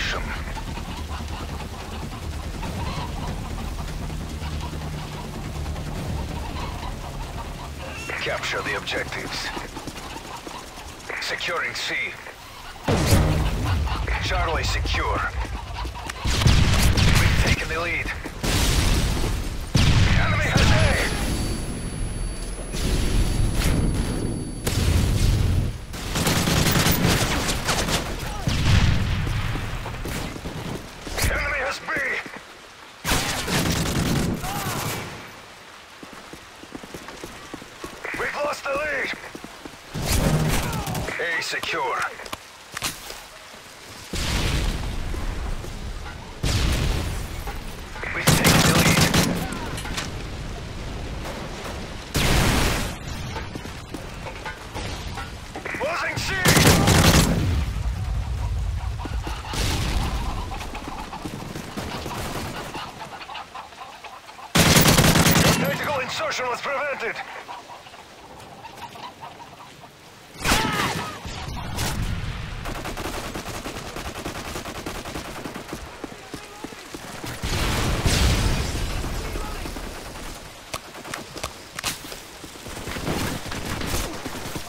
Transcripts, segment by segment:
location. Capture the objectives. Securing C. Charlie secure. We've taken the lead. Secure. Insertion was prevented.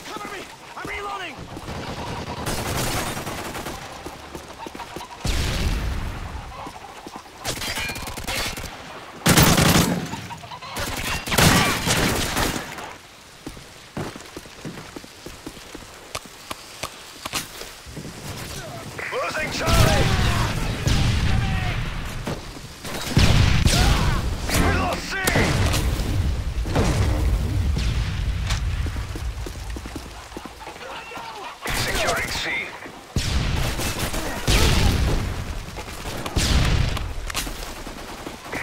Cover me! I'm reloading! Losing Charlie. We lost C. Securing C.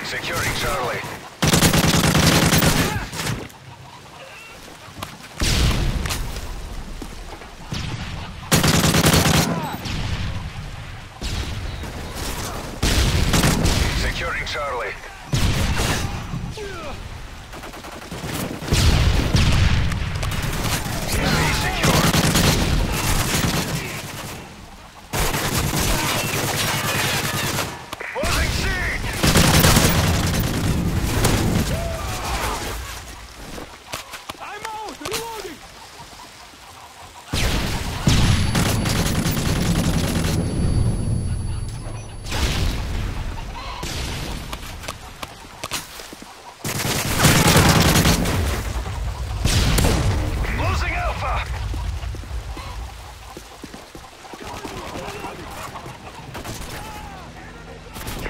Securing Charlie. Securing Charlie. C secure. Losing C. I'm out! Reloading! Losing Alpha.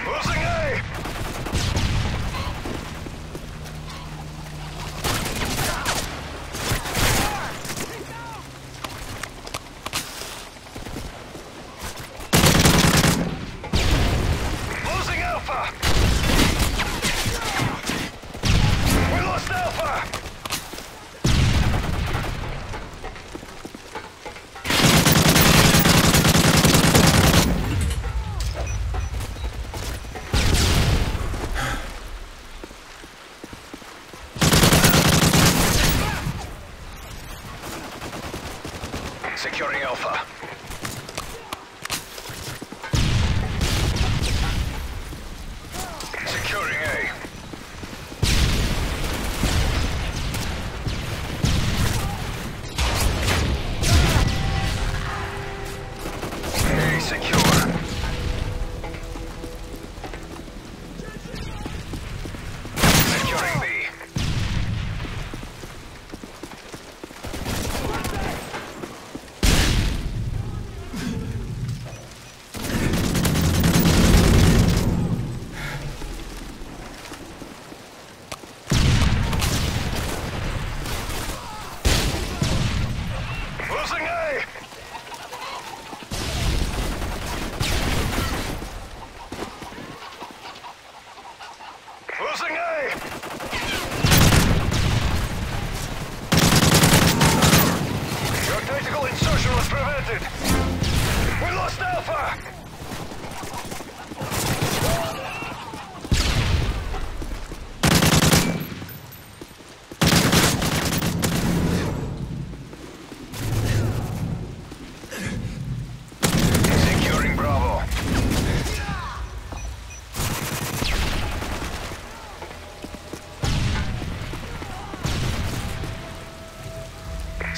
Losing A. Losing Alpha. We lost Alpha. Securing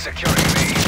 Securing me.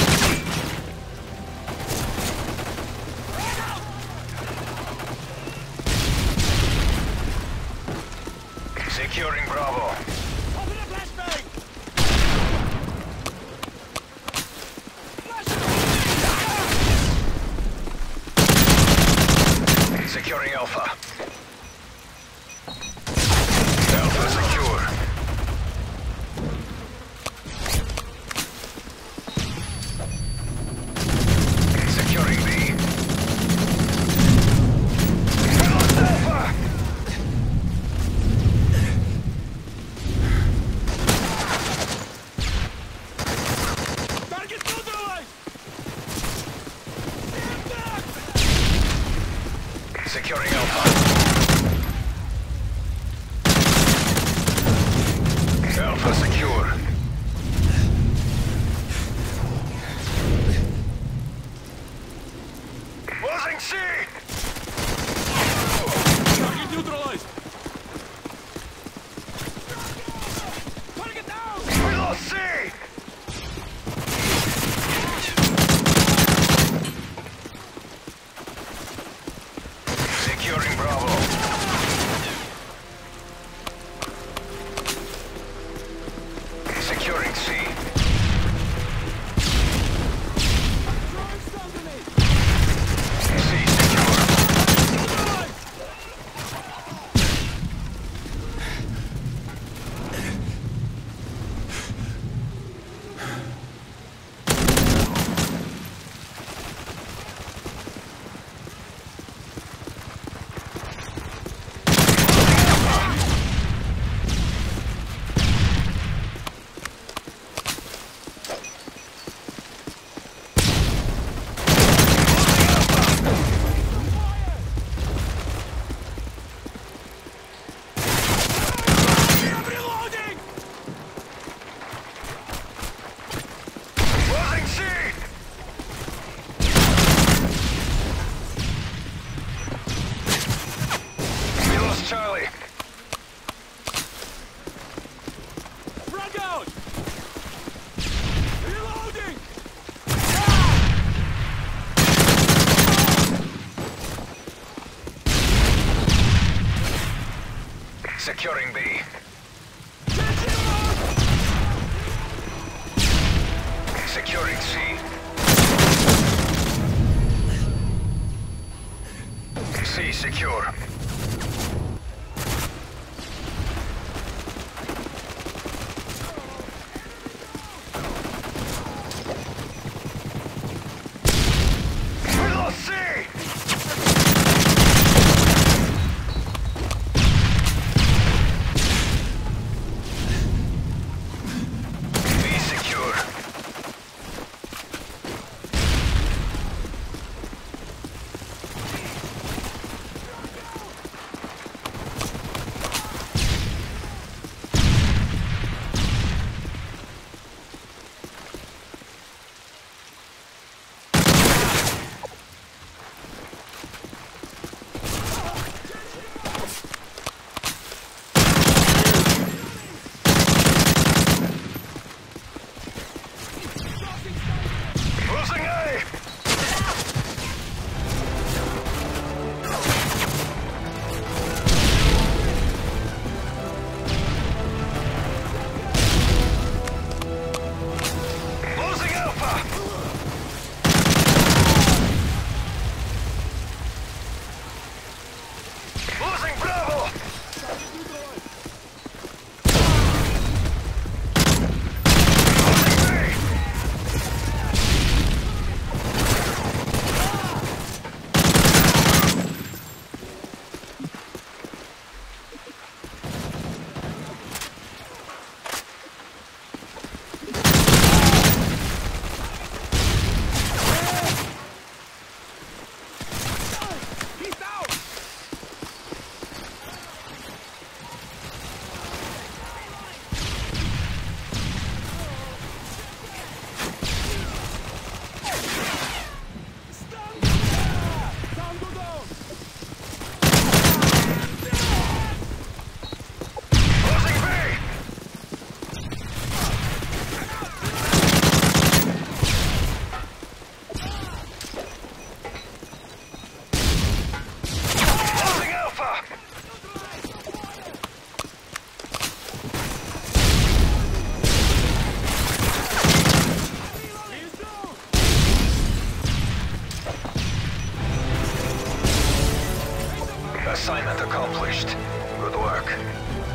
Alpha secure. Securing B. Securing C. C secure. Assignment accomplished. Good work.